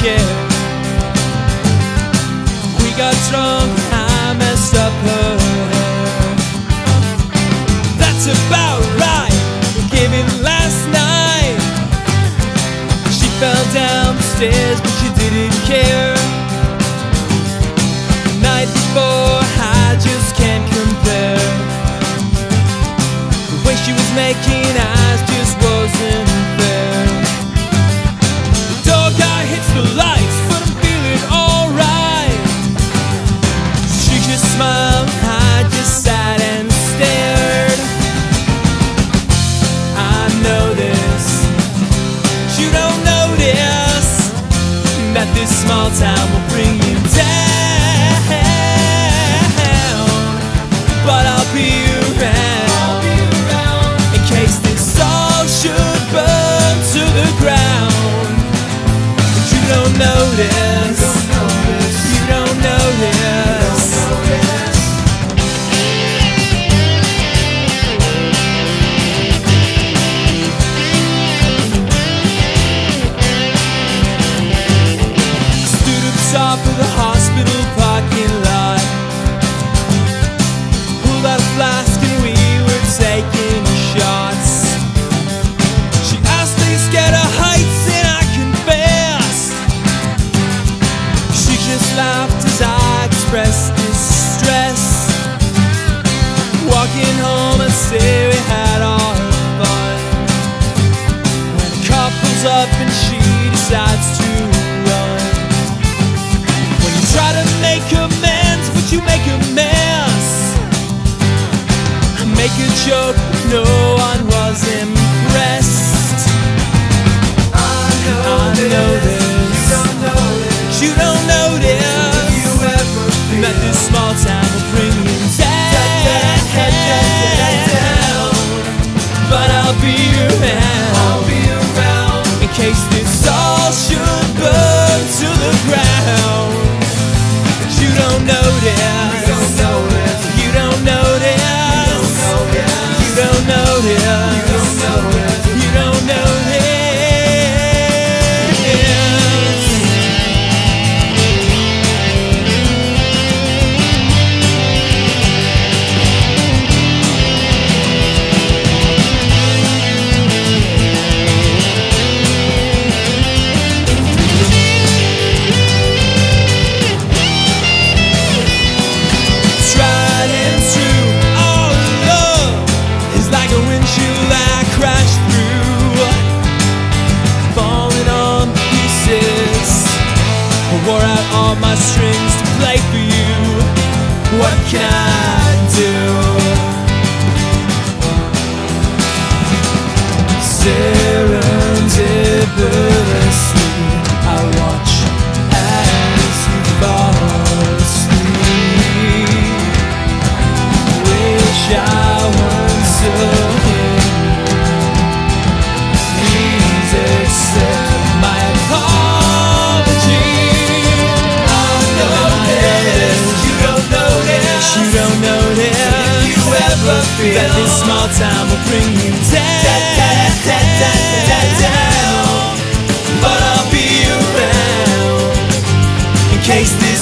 care. We got drunk, I messed up her hair. That's about right. We gave it last night. She fell down the stairs, but she didn't care. The night before, I just can't compare. The way she was making this small town will bring you down. Pulls up and she decides to run. When you try to make amends, but you make a mess. I make a joke, but no one was impressed. I know I know this. Don't wore out all my strings to play for you. What can I do? Feel that this small town will bring you down. But I'll be around in case this